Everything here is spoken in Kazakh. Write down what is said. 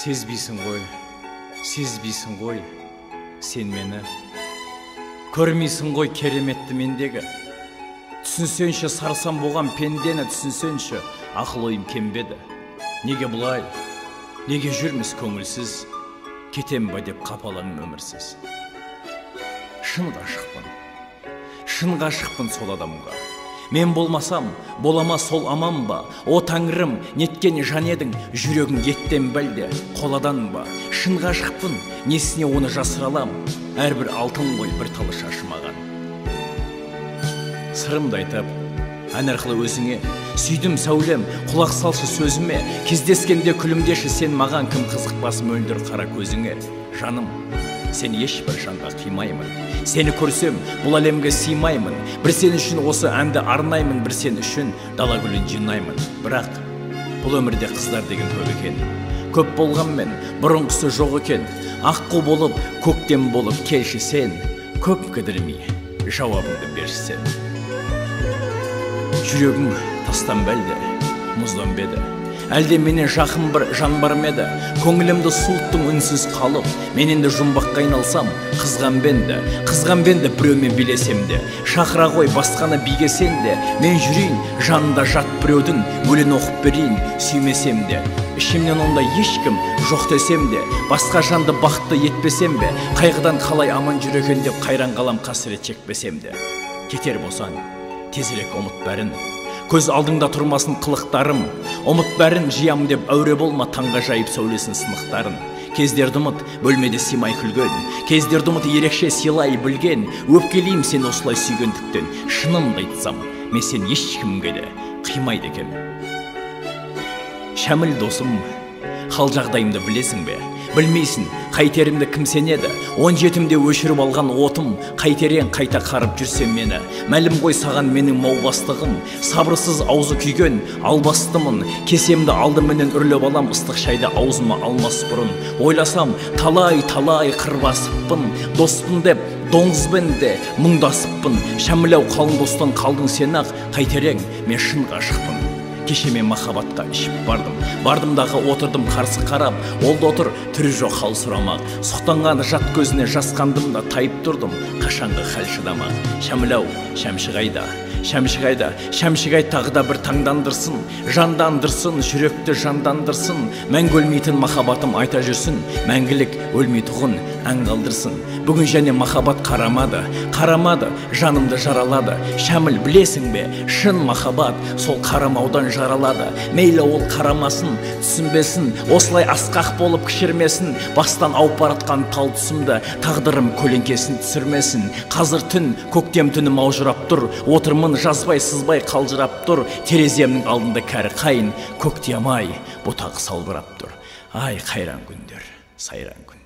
сезбейсің ғой сезбейсің ғой сен мені. Көрмейсің ғой кереметті мендегі. Түсінсеңші сарсам болған пендені түсінсеңші ақыл ойым кембеді. Неге бұлай? Неге жүрміз көңілсіз? Кетем ба деп қапаланым өмірсіз? Шын ғашықпын шын ғашықпын сол адамға. Мен болмасам болама сол аман ба? О тәңірім неткен жан едің жүрегің еттен бәлде қоладан ба? Шын ғашықпын несіне оны жасыра алам? Әрбір алтын ғой бір талы шашы маған сырымды айтып ән арқылы өзіңе сүйдім сәулем құлақ салшы сөзіме кездескенде күлімдеші сен маған кім қызықпас мөлдір қара көзіңе жаным сен ешбір жанға қимаймын сені көрсем бұл әлемге сыймаймын. Бір сен үшін осы әнді арнаймын бір сен үшін дала гүлін жинаймын. Бірақ бұл өмірде қыздар деген көп екен. Көп болғанмен бұрынғысы жоқ екен. Аққу болып көктем болып келші сен. Көп кідірмей жауабыңды берші сен. Жүрегің тастан ба әлде мұздан ба еді әлде менен жақын бір жан бар ма еді? Көңілімді суыттың үнсіз қалып. Мен енді жұмбаққа айналсам қызғанбенді қызғанбенді біреумен билесем де? Шақыра ғой басқаны биге сен де. Мен жүрейін жанында жат біреудің өлең оқып берейін сүймесем де. Ішімнен ондай ешкім жоқ десем де басқа жанды бақытты етпесем бе? Қайғыдан қалай аман жүр екен деп қайран қалам қасірет шекпесем де? Кетер болсаң тезірек ұмыт бәрін. Көз алдыңда тұрмасын қылықтарым. Ұмыт бәрін жиям деп әуре болма таңға жайып сәулесін сынықтарын. Кездерді ұмыт бөлмеде сыймай күлген. Кездерді ұмыт ерекше сыйлай білген. Өпкелеймін сен осылай сүйгендіктен. Шынымды айтсам мен сен ешкімге де қимайды екем шәміл досым хал жағдайымды білесің бе? Білмейсің қайтерімді кім сенеді? Он жетімде өшіріп алған отым қайтерен қайта қарып жүрсем мені? Мәлім ғой саған менің маубастығым. Сабырсыз аузы күйген албастымын. Кесемді алдыменен үрлеп алам ыстық шайды аузыма алмас бұрын. Ойласам талай талай қыр басыппын доспын деп доңызбен де мұңдасыппын шәміл ау қалың достан қалдың сен ақ қайтерең мен шын ғашықпын. Кеше мен махаббатқа ішіп бардым. Бардым дағы отырдым қарсы қарап. Ол да отыр түрі жоқ хал сұрамақ. Сұқтанған жат көзіне жасқандым да тайып тұрдым. Қашанғы хәл шыдамақ. Шәміл ау шәмші қайда? Шәмші қайда шәмші тағы да бір таңдандырсын жандандырсын жүректі жандандырсын мәңгі өлмейтін махаббатым айта жүрсін мәңгілік өлмейтұғын ән қалдырсын бүгін және махаббат қарамады қарамады жанымды жаралады шәміл білесің бе шын махаббат сол қарамаудан жаралады мейлі ол қарамасын түсінбесін осылай асқақ болып кішірмесін бастан ауып баратқан тал тұсымды тағдырым көлеңкесін түсірмесін қазір түн көктем түні маужырап тұр отырмын жазбай сызбай қалжырап тұр. Тереземнің алдында кәрі қайын көктем ай бұтағы салбырап тұр. Ай қайран күндер сайран күн